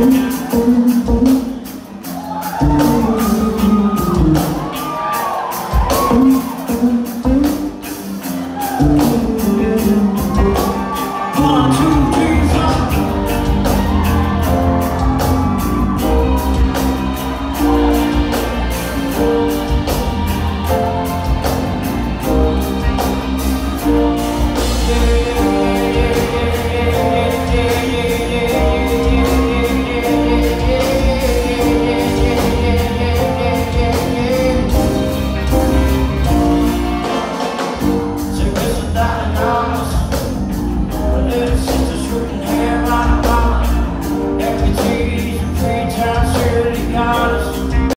Thank you. scars